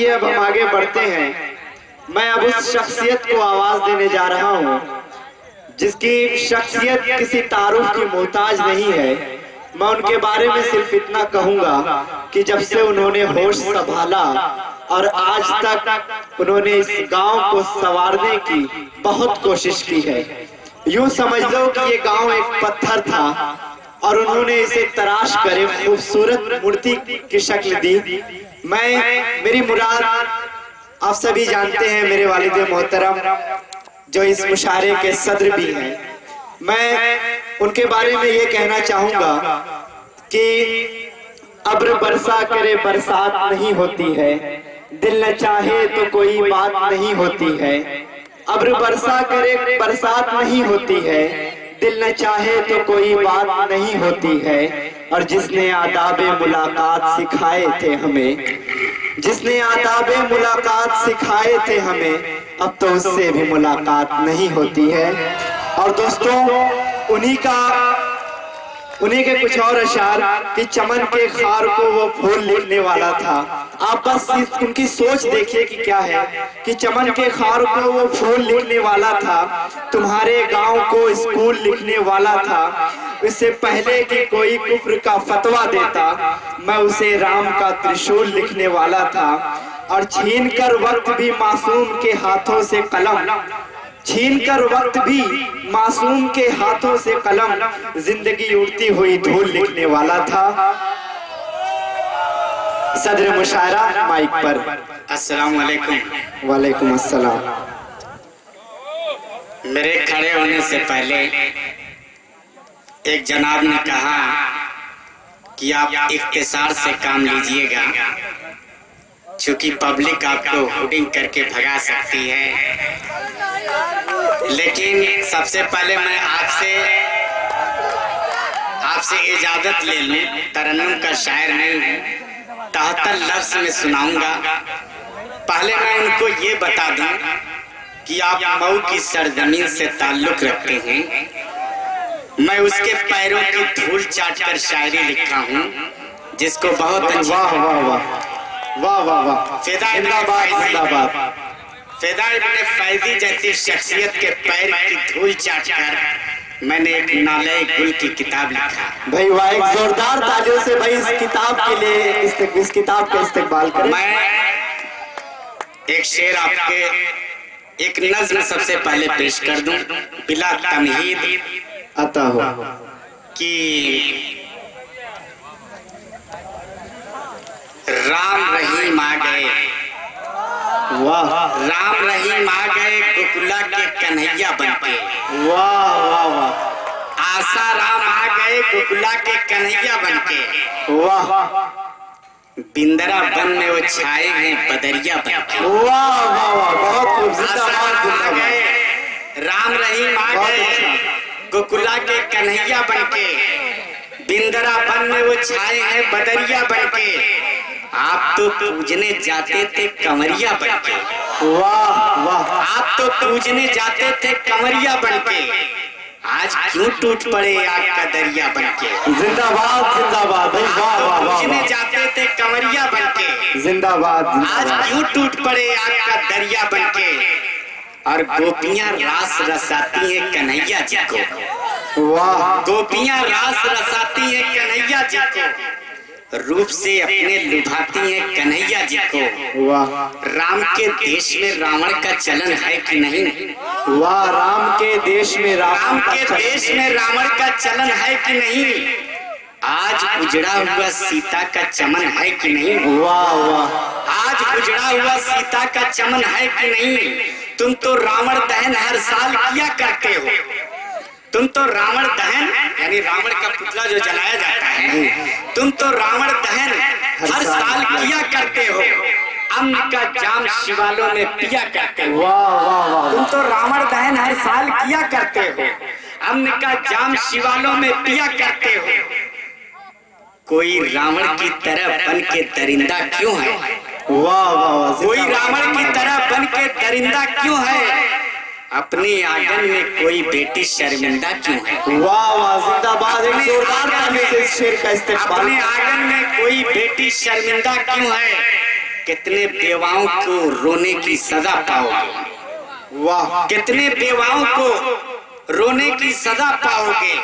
आइए, अब हम आगे बढ़ते हैं। मैं अब उस शख्सियत को आवाज़ देने जा रहा हूँ, जिसकी शख्सियत किसी तारुफ की मोहताज नहीं है। मैं उनके बारे में सिर्फ़ इतना कहूँगा कि जब से उन्होंने होश संभाला और आज तक उन्होंने इस गाँव को संवारने की बहुत कोशिश की है। यूँ समझ लो कि ये गाँव एक पत्थर था और उन्होंने इसे तराश कर खूबसूरत मूर्ति की शक्ल दी। मैं, मेरी मुराद, आप सभी जानते हैं मेरे वालिद मोहतरम, जो इस मुशारे के सदर भी हैं। मैं उनके बारे में ये कहना चाहूँगा कि अब्र बरसा करे बरसात नहीं होती है। दिल न चाहे तो कोई बात नहीं होती है। अब्र बरसा करे बरसात नहीं होती है। दिल न चाहे तो कोई बात नहीं होती है। और जिसने आदाब मुलाकात सिखाए थे हमें, जिसने आदाब मुलाकात सिखाए थे हमें, अब तो उससे भी मुलाकात नहीं होती है। और दोस्तों, उन्हीं का, उन्हीं के कुछ और अशार कि चमन के खार को वो फूल लिखने वाला था। आप बस उनकी सोच देखिए कि क्या है, कि चमन के खार को वो फूल लिखने वाला था, तुम्हारे गाँव को स्कूल लिखने वाला था। इससे पहले कि कोई कुफ्र का फतवा देता, मैं उसे राम का त्रिशूल लिखने वाला था। और छीन कर वक्त भी मासूम के हाथों से कलम। छीन कर वक्त भी मासूम के हाथों से कलम। ज़िंदगी उड़ती हुई धूल लिखने वाला था। सदर मुशायरा माइक पर। अस्सलाम वालेकुम वालेकुम अस्सलाम। मेरे खड़े होने से पहले एक जनाब ने कहा कि आप इख्तिसार से काम लीजिएगा क्योंकि पब्लिक आपको हुडिंग करके भगा सकती है। लेकिन सबसे पहले मैं आपसे आपसे इजाज़त ले लूँ। तरन्नुम का शायर नहीं हूँ। तहत्तर लफ्ज में सुनाऊँगा। पहले मैं उनको ये बता दूँ कि आप मऊ की सरजमीन से ताल्लुक रखते हैं। मैं उसके पैरों की धूल चाट कर शायरी लिखा हूँ जिसको बहुत वाह वाह वाह वाह। वाह वाह फिदा फैजी। फिदा इब्न फैजी जैसी शख्सियत के पैर की धूल चाट कर मैंने एक नाले गुल की किताब लिखा। भाई वाह एक जोरदार तालियों से भाई इस किताब के लिए इस, इस किताब का इस्तेमाल करें। मैं एक शेर आपके एक नज्म सबसे पहले पेश कर दूँ। बिला तमहीद अता हो। कि राम रहीम आ गए। वाह। राम रहीम आ गए गोकुला के कन्हैया बनके वाह वाह वाह। आशा राम आ गए गोकुला के कन्हैया बनके वाह। बिंदरा बन में वो छाए हैं बदरिया बनके वाह वाह वाह। बहुत खूब आशा जिंदाबाद राम आ गए राम रहीम आ गए अच्छा। गोकुला के कन्हैया बनके बिंदरा बन में वो छाए हैं बदरिया बनके आप तो पूजने जाते थे कंवरिया बनके वाह वाह। आप तो पूजने जाते थे कंवरिया बनके आज क्यों टूट पड़े आग का दरिया बनके जिंदाबाद जिंदाबाद। वाह तो वाह वाह पूजने जाते थे कंवरिया बनके जिंदाबाद आज क्यों टूट पड़े आग का दरिया बनके और गोपियाँ रास रसाती हैं कन्हैया जी को। वाह। गोपियाँ रास रसाती हैं कन्हैया जी को। रूप से अपने लुभाती हैं कन्हैया जी को। वाह। राम के देश में रावण का चलन है कि नहीं? वाह राम के देश में राम का। देश में रावण का चलन है कि नहीं? आज उजड़ा हुआ सीता का चमन है कि नहीं? वाह वाह। आज उजड़ा हुआ सीता का चमन है कि नहीं? तुम तो रावण दहन हर साल किया करते हो। तुम तो रावण दहन यानी रावण का पुतला जो जलाया जाता है तुम तो रावण दहन हर साल किया करते हो अम्न का जाम शिवालों में पिया करते हो। वाह वाह वाह तुम तो रावण दहन हर साल किया करते हो अम्न का जाम शिवालों में पिया करते हो। कोई रावण की तरह बन के दरिंदा क्यों है? वाह वाह वाह कोई रावण की तरह बन के दरिंदा क्यों है? अपने आँगन में कोई बेटी शर्मिंदा क्यों है? वाह वाह जिंदाबाद। एक जोरदार ताली से शेर का इस्तेमाल। अपने आँगन में कोई बेटी शर्मिंदा क्यों है? कितने बेवाओं को रोने की सजा पाओगे? वाह। कितने बेवाओं को रोने की सजा पाओगे?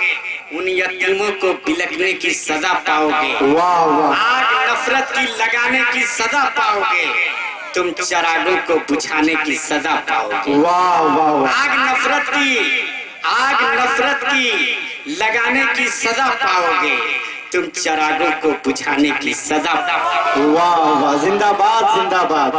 उन यतीमों को बिलकने की सजा पाओगे? वाह वाह। आग नफरत की लगाने की सजा पाओगे? तुम चरागों को बुझाने की सजा पाओगे। वाह वाह आग नफरत की आग नफरत की लगाने की सजा पाओगे। तुम चरागों को बुझाने की सजा पाओगे। वाह वाह। जिंदाबाद जिंदाबाद।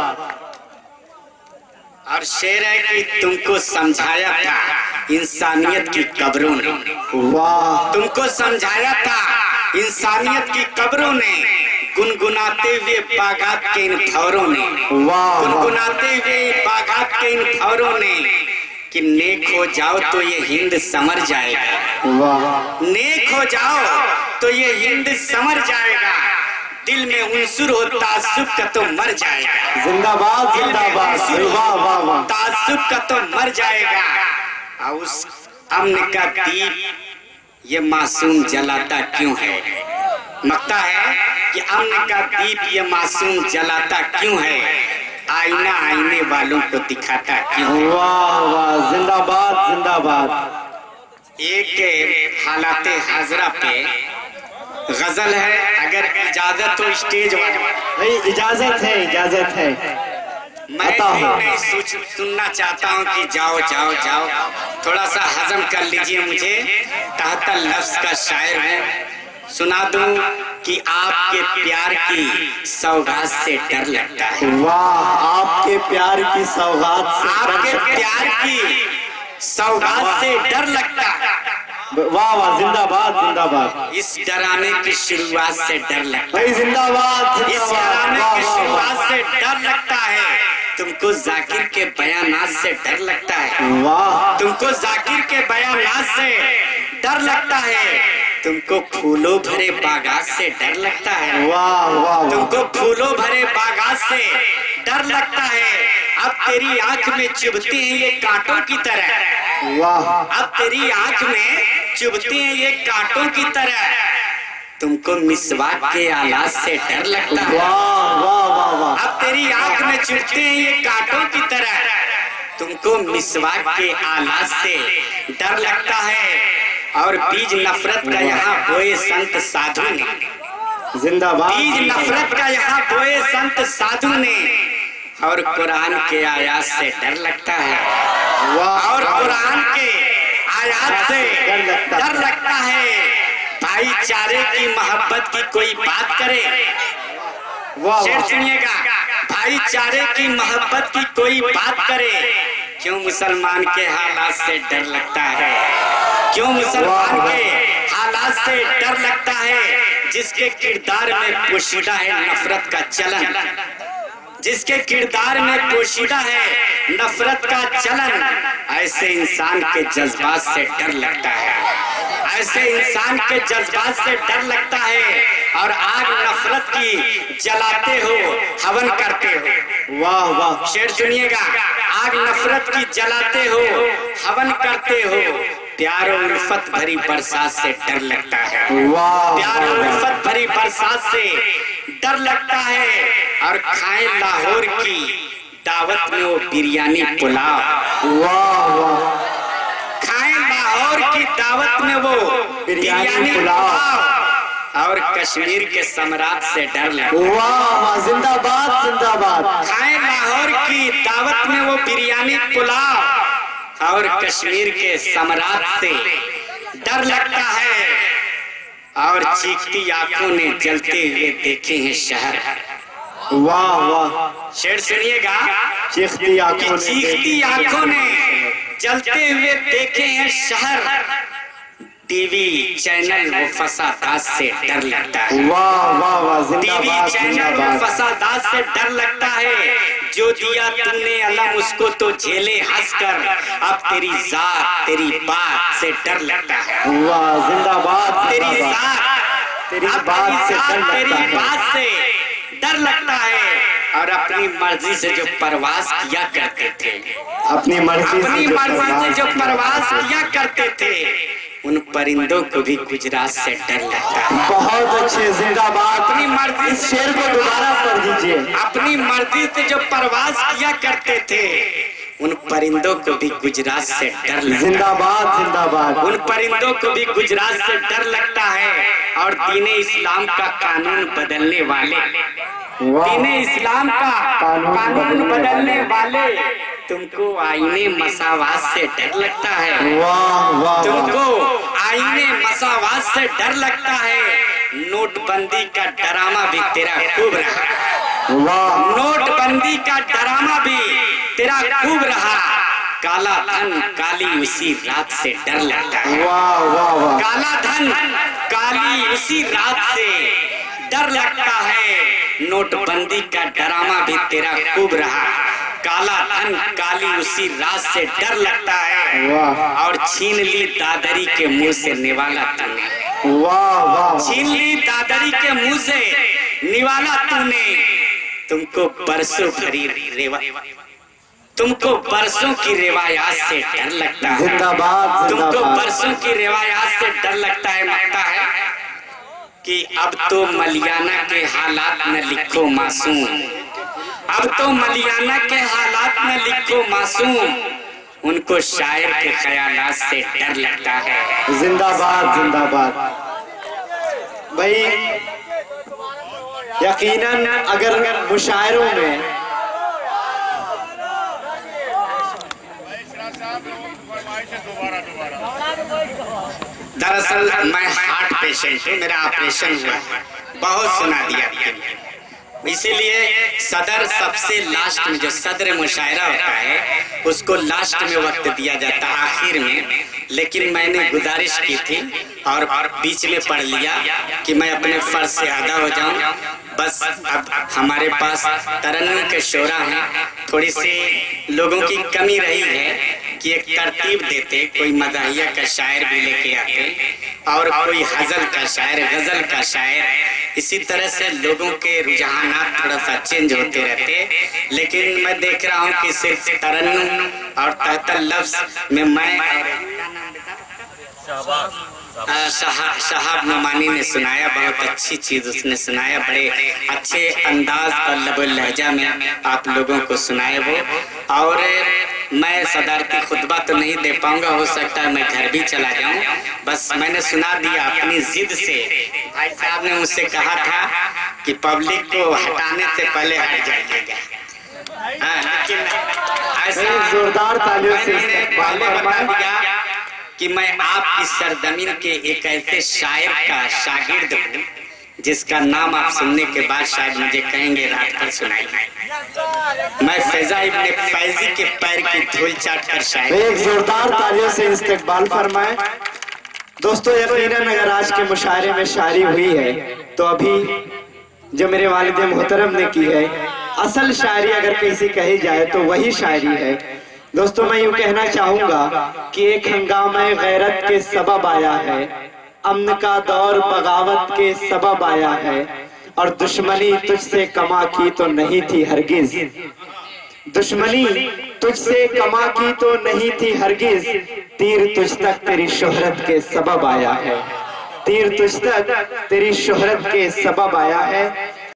और शेर है कि तुमको समझाया था इंसानियत की कब्रों ने। वाह। तुमको समझाया था इंसानियत की कब्रों ने। गुनगुनाते हुए बागात के इन फौरों ने। गुनगुनाते हुए बागात के इन फौरों ने कि नेक हो जाओ तो ये हिंद समर जाएगा। नेक हो जाओ तो ये हिंद समर जाएगा। दिल में उनसुर हो तासुब का तो मर जाएगा। जिंदाबाद जिंदाबाद। वाह वाह वाह। तासुब का तो मर जाएगा। और उस अमन का दीप ये मासूम जलाता क्यों है? मकता है? कि अमन का दीप ये मासूम जलाता क्यों है? आईना आईने वालों को दिखाता क्यों वाह वाह जिंदाबाद जिंदाबाद। एक हालात हाजरा पे गज़ल है अगर इजाज़त हो स्टेज नहीं इजाज़त है इजाज़त है। मैं सुनना चाहता हूँ कि जाओ जाओ जाओ। थोड़ा सा हजम कर लीजिए मुझे। तहता लफ्ज का शायर हूँ। सुना दूँ कि आपके प्यार की सौगात से डर लगता है। वाह आपके प्यार की सौगात से आपके प्यार की सौगात से डर लगता है। वाह वाह जिंदाबाद जिंदाबाद। इस डराने की शुरुआत से डर लगता है। जिंदाबाद। इस डराने की शुरुआत से डर लगता है। तुमको जाकिर के बयानात से डर लगता है। वाह। तुमको जाकिर के बयानात से डर लगता है। तुमको फूलों भरे बागात से डर लगता है। वाह वाह तुमको फूलों भरे बागात से डर लगता है। अब तेरी आँख में चुभते हैं ये कांटों की तरह। वाह। अब तेरी आँख में चुभते हैं ये कांटों की तरह। तुमको मिसवाक के आलात से डर लगता है। वाह वाह वाह वाह। अब तेरी आँख में चुभते हैं ये कांटों की तरह। तुमको मिसवाक के आलात से डर लगता है। और बीज नफरत का यहाँ बोए संत साधु ने। जिंदाबाद। बीज नफरत का यहाँ बोए संत साधु ने। और कुरान के आयात से डर लगता है। और कुरान के आयात से डर लगता है। भाईचारे की मोहब्बत की कोई बात करे। शेर सुनिएगा। भाईचारे की मोहब्बत की कोई बात करे। क्यों मुसलमान के हालात से डर लगता है? क्यों मुसलमान के हालात से डर लगता है? जिसके किरदार में पोशीदा है नफरत का चलन। जिसके किरदार में पोशीदा है नफरत का चलन। ऐसे इंसान के जज्बात से डर लगता है। ऐसे इंसान के जज्बात से डर लगता है। और आग नफरत की जलाते हो हवन करते हो। वाह वाह। शेर सुनिएगा आग नफरत की जलाते हो हवन करते हो। प्यार और उल्फत भरी बरसात से डर लगता है। प्यार और उल्फत भरी बरसात से डर लगता है। और खाए लाहौर की दावत में वो बिरयानी पुलाव। खाए लाहौर की दावत में वो बिरयानी पुलाव। और कश्मीर के सम्राट से डर लगता है। वाह। जिंदाबाद जिंदाबाद। खाए लाहौर की दावत में वो बिरयानी पुलाव। और कश्मीर के सम्राट से डर लगता है। और चीखती आँखों ने जलते हुए देखे हैं शहर। वाह वाह। शेर सुनिएगा। चीखती आँखों ने चीखती आँखों ने जलते हुए देखे हैं शहर। टीवी चैनल वो फसादात से डर लगता है। वाह वाह वाह टीवी चैनल जिंदाबाद। फसादात से डर लगता है। जो दिया तूने अलम उसको तो झेले हंसकर। अब तेरी जात तेरी बात से डर लगता है। जिंदाबाद तेरी जात तेरी बात से डर तेरी लगता है। बात से डर लगता है। और अपनी मर्ज़ी से जो प्रवास किया करते थे। अपनी मर्ज़ी से अपनी मर्ज़ी से जो प्रवास किया करते थे। उन परिंदों को भी गुजरात से डर लगता है। बहुत अच्छे जिंदाबाद। अपनी मर्ज़ी शेर को दोबारा पढ़ दीजिए। अपनी मर्ज़ी से जो प्रवास किया करते थे उन परिंदों को भी गुजरात से डर जिंदाबाद जिंदाबाद। उन परिंदों को भी गुजरात से डर लगता है और दीने इस्लाम का कानून बदलने वाले। दीने इस्लाम का कानून बदलने वाले। तुमको आईने मसावाद से डर लगता है। तुमको आईने मसावाद से डर लगता है। नोटबंदी का डरामा भी तेरा खूब रहा। नोटबंदी का डरामा भी तेरा खूब रहा। काला धन काली उसी रात से डर लगता है। वाह वाह वाह। काला धन काली उसी रात से डर लगता है। नोटबंदी का डरामा भी तेरा खूब रहा। काला धन काली उसी रात से डर लगता है। वाह। और छीन ली दादरी के मुँह से निवाला तूने। वाह वाह छीन ली दादरी के मुँह से निवाला तूने। तुमको बरसों भरी रेवा तुमको बरसों की रिवायात से डर लगता है। जिंदाबाद तुमको बरसों की रिवायात से डर लगता है लगता है कि अब तो मलियाना के हालात में लिखो मासूम। अब तो मलियाना के हालात में लिखो मासूम। उनको शायर के ख्याल से डर लगता है। जिंदाबाद जिंदाबाद। भाई यकीनन अगर मुशायरों में दरअसल मैं हार्ट पेशेंट हूँ, मेरा ऑपरेशन हुआ बहुत सुना दिया इसीलिए सदर सबसे लास्ट में जो सदर मुशायरा होता है, उसको लास्ट में वक्त दिया जाता है आखिर में। लेकिन मैंने गुजारिश की थी और बीच में पढ़ लिया कि मैं अपने फ़र्ज़ से अदा हो जाऊँ। बस अब हमारे पास तरन्नुम के शोरा हैं। थोड़ी सी लोगों की कमी रही है कि एक तरतीब देते, कोई मदाहिया का शायर भी लेके आते और कोई हजल का शायर, गज़ल का शायर। इसी तरह से लोगों के रुझानात थोड़ा सा चेंज होते रहते लेकिन मैं देख रहा हूँ कि सिर्फ़ तरन्नुम और तहतल लफ्ज में मैं शहाब नुमानी ने सुनाया, बहुत अच्छी चीज़ उसने सुनाया, बड़े अच्छे अंदाज और लबो लहजा में आप लोगों को सुनाए वो। और मैं सदारती खुतबा तो नहीं दे पाऊँगा हो सकता है मैं घर भी चला जाऊँ। बस मैंने सुना दिया अपनी जिद से। भाई साहब ने मुझसे कहा था कि पब्लिक को हटाने से पहले हट जाइएगा। हाँ, लेकिन ऐसा जोरदार पहले बता दिया कि मैं आपकी सरजमीन के एक ऐसे शायर का शागिर्द हूँ। जिसका नाम आप सुनने के बाद शायद मुझे कहेंगे रात भर सुनाई। मैं फैजा इब्ने फैजी के पैर की धूल चाट कर शायर एक जोरदार तालियों से इस्तकबाल फरमाएँ। दोस्तों यकीनन अगर आज के मुशायरे में शायरी हुई है। तो अभी जो मेरे वालिद मोहतरम ने की है, असल शायरी अगर किसी कही जाए तो वही शायरी है। दोस्तों, मैं यूँ कहना चाहूँगा कि एक हंगामा गैरत के सबब आया है। अमन का दौर बगावत के सबब आया है, और दुश्मनी तुझसे कमा की तो नहीं थी हरगिज। दुश्मनी तुझसे कमा की तो नहीं थी हरगिज। तीर तुझ तक तेरी शोहरत के सबब आया है। तीर तुझ तक तेरी शोहरत के सबब आया है।